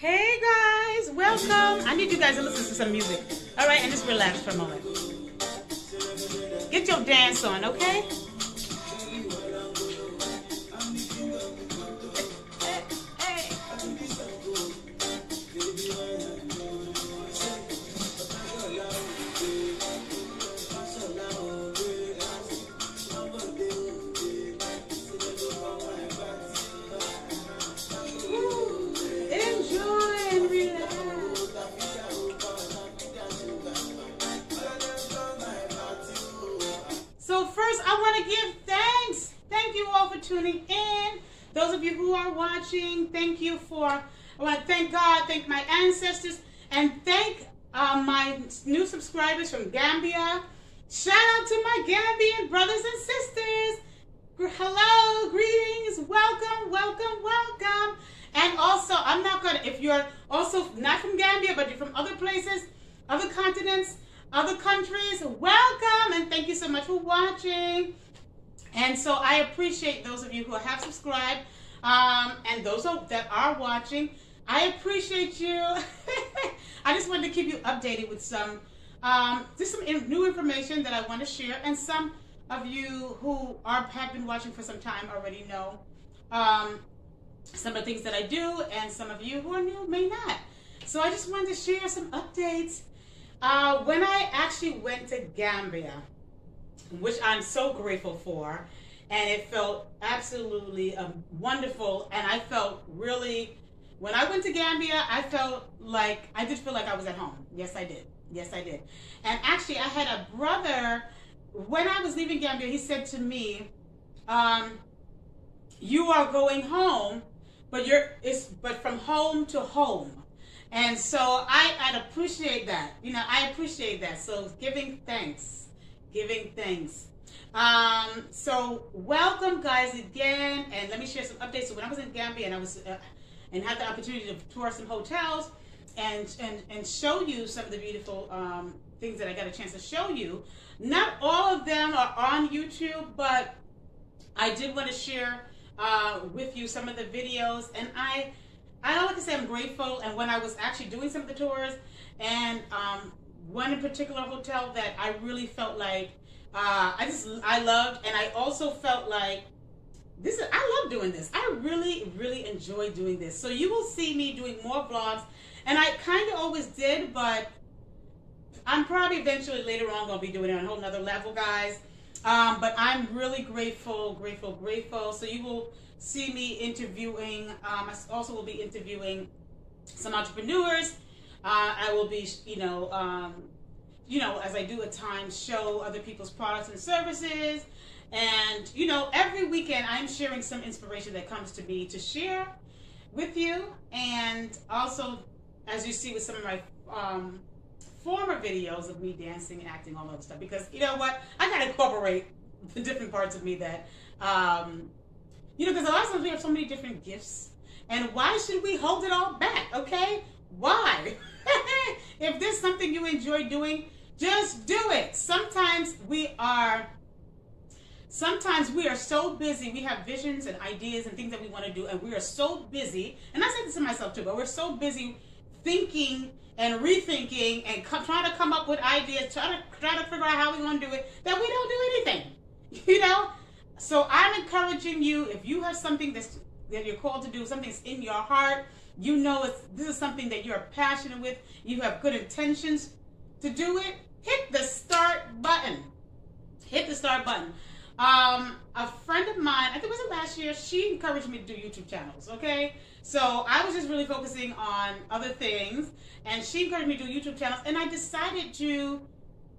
Hey guys, welcome. I need you guys to listen to some music. All right, and just relax for a moment. Get your dance on, okay? Watching, thank you for. I want to thank God, thank my ancestors, and thank uh, my new subscribers from Gambia. Shout out to my Gambian brothers and sisters. Hello, greetings, welcome, welcome, welcome. And also, I'm not gonna. If you're also not from Gambia, but you're from other places, other continents, other countries, welcome and thank you so much for watching. And so I appreciate those of you who have subscribed um, and those that are watching. I appreciate you. I just wanted to keep you updated with some, um, just some new information that I want to share. And some of you who are have been watching for some time already know um, some of the things that I do, and some of you who are new may not. So I just wanted to share some updates. Uh, when I actually went to Gambia, which I'm so grateful for, and it felt absolutely um, wonderful, and I felt really, when I went to Gambia, I felt like, I did feel like I was at home. Yes, I did. Yes, I did. And actually, I had a brother, when I was leaving Gambia, he said to me, um, you are going home, but you're, it's, but from home to home. And so I, I'd appreciate that. You know, I appreciate that. So giving thanks, giving thanks. Um, so welcome guys again, and let me share some updates. So when I was in Gambia and I was uh, and had the opportunity to tour some hotels and and and show you some of the beautiful um, things that I got a chance to show you. Not all of them are on YouTube, but I did want to share uh, with you some of the videos, and I I like to say I'm grateful. And when I was actually doing some of the tours, and um, one in particular hotel that I really felt like uh, I just I loved, and I also felt like this is I love doing this. I really really enjoy doing this. So you will see me doing more vlogs, and I kind of always did, but I'm probably eventually later on gonna be doing it on a whole nother level, guys. Um, but I'm really grateful, grateful, grateful. So you will see me interviewing. Um, I also will be interviewing some entrepreneurs. Uh, I will be, you know, um, you know, as I do at times, show other people's products and services. And you know, every weekend I'm sharing some inspiration that comes to me to share with you. And also, as you see with some of my um, former videos of me dancing acting, all that stuff. Because you know what, I gotta incorporate the different parts of me that, um, you know, because a lot of times we have so many different gifts, and why should we hold it all back? Okay, why? if there's something you enjoy doing, just do it. Sometimes we are. Sometimes we are so busy, we have visions and ideas and things that we want to do, and we are so busy, and I say this to myself too, but we're so busy thinking and rethinking and co- trying to come up with ideas, trying to try to figure out how we're going to do it, that we don't do anything. You know? So I'm encouraging you, if you have something that's that you're called to do, something's in your heart, you know it's, this is something that you're passionate with, you have good intentions to do it, hit the start button. Hit the start button. Um, a friend of mine, I think it was last year, she encouraged me to do YouTube channels, okay? So I was just really focusing on other things, and she encouraged me to do YouTube channels, and I decided to,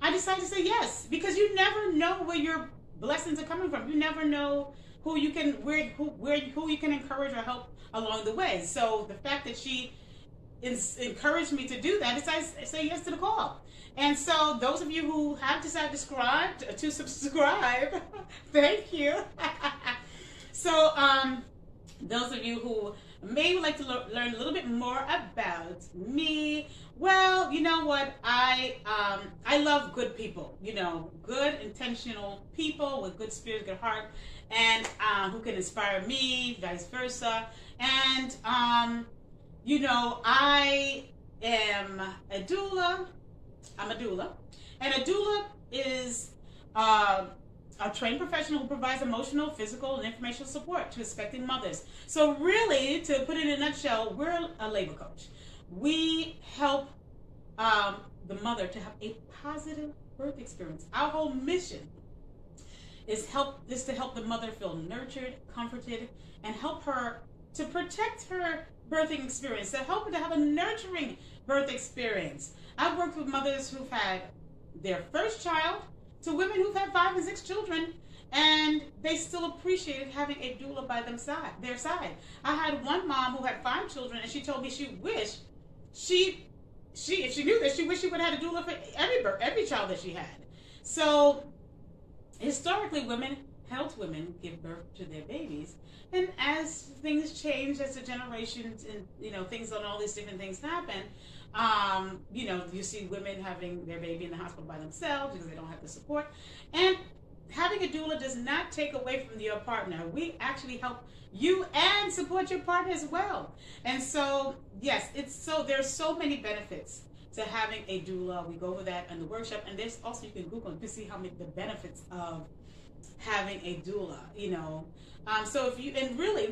I decided to say yes, because you never know where your blessings are coming from. You never know who you can, where, who, where, who you can encourage or help along the way. So the fact that she encouraged me to do that, is I say yes to the call. And so those of you who have decided to subscribe, to subscribe, thank you. so um, those of you who may would like to lear- learn a little bit more about me, well, you know what? I um, I love good people. You know, good intentional people with good spirit, good heart, and uh, who can inspire me, vice versa. And um, you know, I am a doula. I'm a doula. And a doula is uh, a trained professional who provides emotional, physical, and informational support to expecting mothers. So, really, to put it in a nutshell, we're a labor coach. We help um, the mother to have a positive birth experience. Our whole mission is help is to help the mother feel nurtured, comforted, and help her to protect her birthing experience, to help her to have a nurturing birth experience. I've worked with mothers who've had their first child to women who've had five and six children and they still appreciated having a doula by them side, their side. I had one mom who had five children and she told me she wished she she if she knew this, she wished she would have had a doula for every every child that she had. So historically women helped women give birth to their babies. And as things change, as the generations and you know things on all these different things happen, um, you know you see women having their baby in the hospital by themselves because they don't have the support. And having a doula does not take away from your partner. We actually help you and support your partner as well. And so yes, it's so there's so many benefits to having a doula. We go over that in the workshop, and there's also you can Google to see how many the benefits of having a doula. You know, um, so if you and really,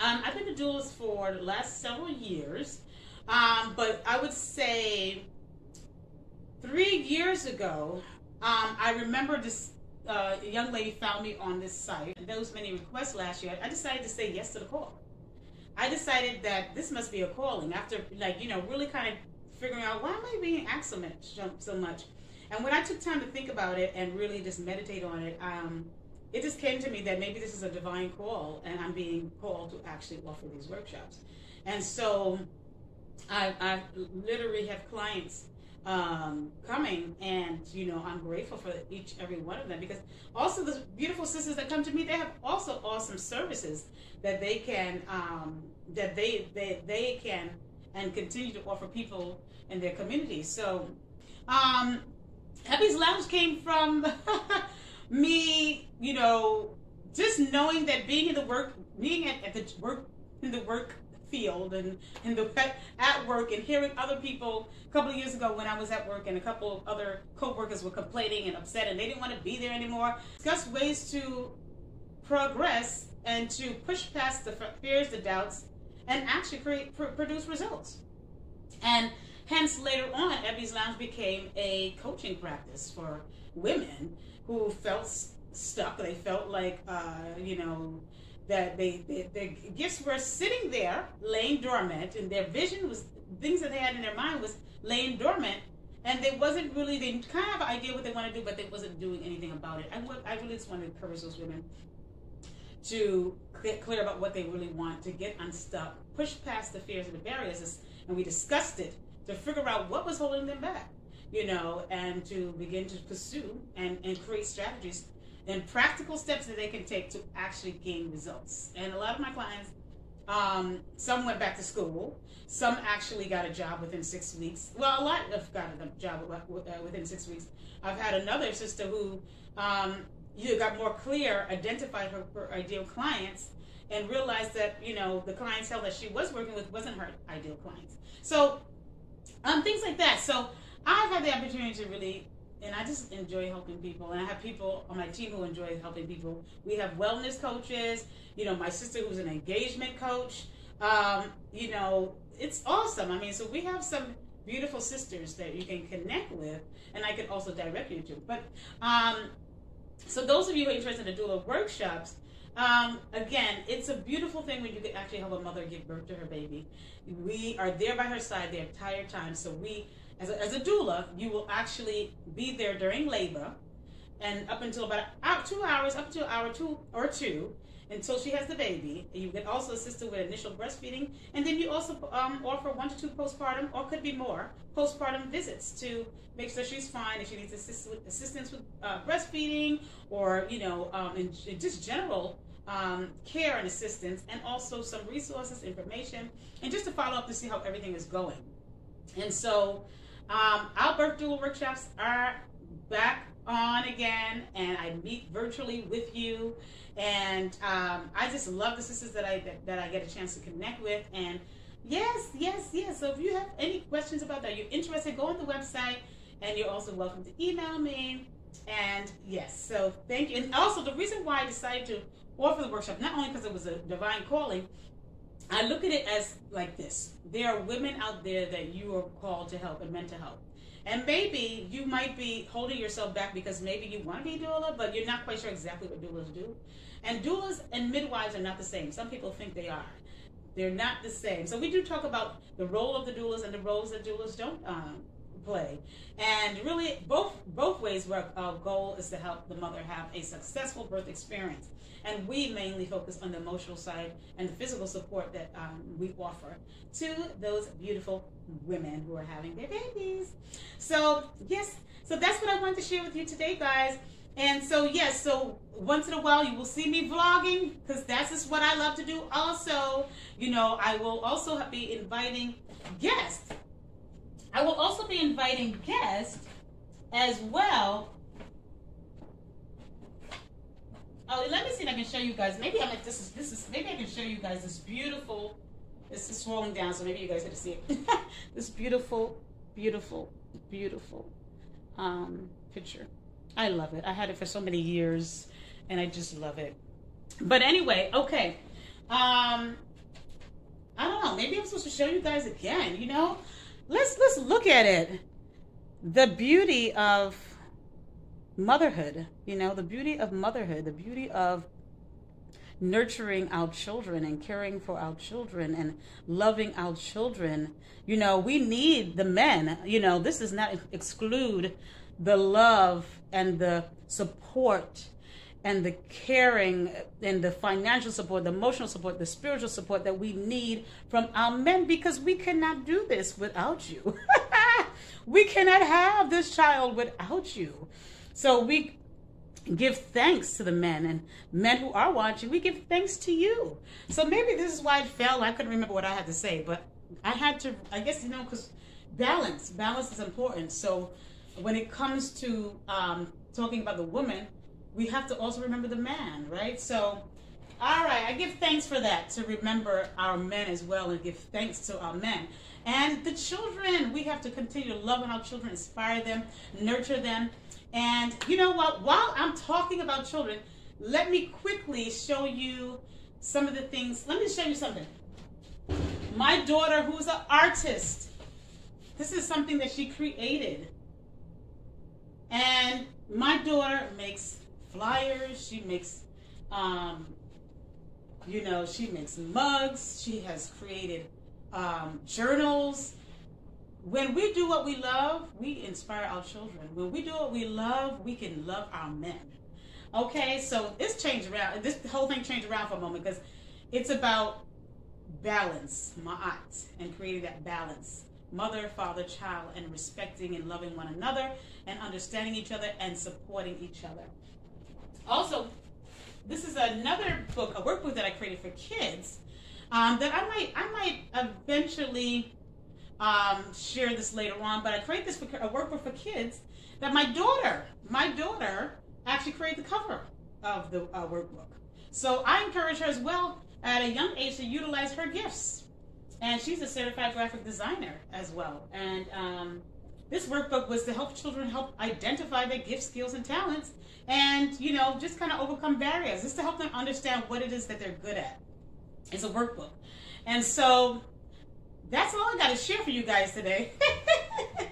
um, I've been a doula for the last several years, um, but I would say three years ago, um, I remember this uh, young lady found me on this site, and those many requests last year. I decided to say yes to the call. I decided that this must be a calling after, like, you know, really kind of figuring out why am I being asked so much, so much. And when I took time to think about it and really just meditate on it, um, it just came to me that maybe this is a divine call and I'm being called to actually offer these workshops. And so I, I literally have clients um, coming and you know I'm grateful for each every one of them because also the beautiful sisters that come to me they have also awesome services that they can um, that they, they they can and continue to offer people in their communities so um, Ebby's Lounge came from me, you know, just knowing that being in the work, being at, at the work in the work field and in the at work and hearing other people a couple of years ago when I was at work and a couple of other co-workers were complaining and upset and they didn't want to be there anymore. Discuss ways to progress and to push past the fears, the doubts, and actually create, pr- produce results. And Hence, later on, Ebby's Lounge became a coaching practice for women who felt stuck. They felt like, uh, you know, that they, they, their gifts were sitting there, laying dormant, and their vision was things that they had in their mind was laying dormant, and they wasn't really they kind of have an idea what they want to do, but they wasn't doing anything about it. I, I really just want to encourage those women to get clear about what they really want, to get unstuck, push past the fears and the barriers, and we discussed it to figure out what was holding them back, you know, and to begin to pursue and, and create strategies and practical steps that they can take to actually gain results. And a lot of my clients, um, some went back to school, some actually got a job within six weeks. Well, a lot have got a job uh, within six weeks. I've had another sister who um, you got more clear, identified her, her ideal clients, and realized that you know the clientele that she was working with wasn't her ideal clients. So um, things like that. So I've had the opportunity to really, and I just enjoy helping people. And I have people on my team who enjoy helping people. We have wellness coaches. You know, my sister who's an engagement coach. Um, you know, it's awesome. I mean, so we have some beautiful sisters that you can connect with, and I can also direct you to. But um, so those of you who are interested in doula workshops, um, again, it's a beautiful thing when you can actually help a mother give birth to her baby. We are there by her side the entire time. So we, as a, as a doula, you will actually be there during labor and up until about two hours, up to an hour two or two, until she has the baby. You can also assist her with initial breastfeeding, and then you also um, offer one to two postpartum, or could be more, postpartum visits to make sure she's fine. If she needs assist assistance with uh, breastfeeding, or you know, um, in, in just general um, care and assistance, and also some resources, information, and just to follow up to see how everything is going. And so, um, our birth doula workshops are back on again, and I meet virtually with you. And um, I just love the sisters that I that, that, I get a chance to connect with, and Yes, yes, yes. So if you have any questions about that, you're interested, go on the website, and you're also welcome to email me. And yes, so thank you. And also, the reason why I decided to offer the workshop, not only because it was a divine calling, I look at it as like this there are women out there that you are called to help and meant to help. And maybe you might be holding yourself back because maybe you want to be a doula, but you're not quite sure exactly what doulas do. And doulas and midwives are not the same. Some people think they are. They're not the same. So we do talk about the role of the doulas and the roles that doulas don't um, play. And really, both both ways, where our goal is to help the mother have a successful birth experience. And we mainly focus on the emotional side and the physical support that um, we offer to those beautiful women who are having their babies. So, yes, so that's what I wanted to share with you today, guys. And so, yes, so once in a while you will see me vlogging because that's just what I love to do. Also, you know, I will also be inviting guests. I will also be inviting guests as well. Oh, let me see if I can show you guys. Maybe I'm this is this is maybe I can show you guys this beautiful. This is scrolling down, so maybe you guys get to see it. this beautiful, beautiful, beautiful um, picture. I love it. I had it for so many years, and I just love it. But anyway, okay. Um, I don't know. Maybe I'm supposed to show you guys again. You know, let's let's look at it. The beauty of motherhood. You know, the beauty of motherhood. The beauty of nurturing our children and caring for our children and loving our children. You know, we need the men. You know, this does not exclude the love and the support and the caring and the financial support, the emotional support, the spiritual support that we need from our men because we cannot do this without you. we cannot have this child without you. So we give thanks to the men and men who are watching, we give thanks to you. So maybe this is why it fell. I couldn't remember what I had to say, but I had to, I guess, you know, because balance, balance is important. So when it comes to um, talking about the woman, we have to also remember the man, right? So, all right, I give thanks for that to remember our men as well and give thanks to our men. And the children, we have to continue to love our children, inspire them, nurture them. And you know what? While I'm talking about children, let me quickly show you some of the things. Let me show you something. My daughter, who's an artist, this is something that she created. And my daughter makes flyers. She makes, um, you know, she makes mugs. She has created um, journals. When we do what we love, we inspire our children. When we do what we love, we can love our men. Okay, so this changed around. This whole thing changed around for a moment because it's about balance, ma'at, and creating that balance mother, father, child, and respecting and loving one another and understanding each other and supporting each other. Also, this is another book, a workbook that I created for kids um, that I might I might eventually um, share this later on. But I created this for a workbook for kids that my daughter, my daughter, actually created the cover of the uh, workbook. So I encourage her as well at a young age to utilize her gifts and she's a certified graphic designer as well. And um, this workbook was to help children help identify their gifts, skills, and talents, and you know, just kind of overcome barriers, just to help them understand what it is that they're good at. It's a workbook, and so that's all I got to share for you guys today.